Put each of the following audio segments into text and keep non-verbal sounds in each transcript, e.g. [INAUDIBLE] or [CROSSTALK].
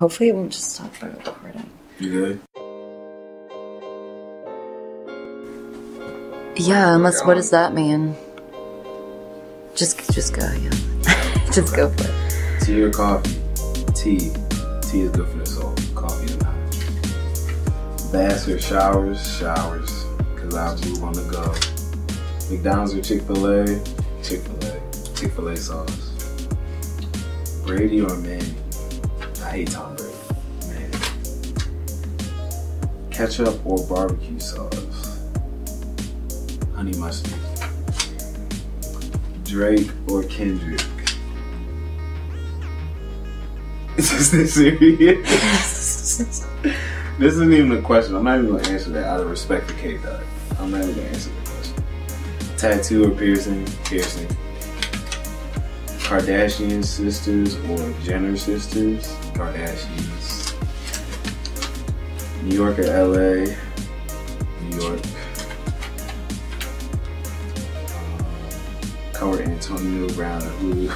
Hopefully it won't just stop the recording. You good? Yeah, unless what does that mean? Just just go, yeah. [LAUGHS] just go for it. Tea or coffee? Tea. Tea is good for the soul. Coffee is not. Baths or showers? Showers. Cause I move on the go. McDonald's or Chick-fil-A? Chick-fil-A. Chick-fil-A sauce. Brady or Manny? Hate Tom Brady. Manny. Ketchup or barbecue sauce? Honey mustard. Drake or Kendrick? [LAUGHS] Is this serious? this isn't even a question. I'm not even gonna answer that out of respect for K Dot. I'm not even gonna answer the question. Tattoo or piercing? Piercing. Kardashian sisters or Jenner sisters? Kardashians. New York or LA? New York. Um, Color Antonio Brown or [LAUGHS] Julio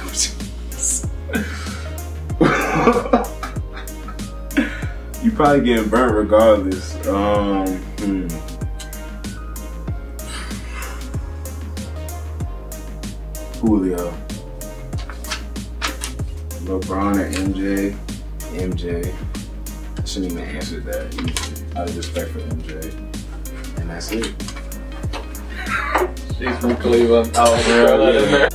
[LAUGHS] you probably getting burnt regardless. Um, hmm. Julio. LeBron or MJ? MJ. I shouldn't even answer that easily. Out of respect for MJ. And that's it. She's from Cleveland. Oh, throw there.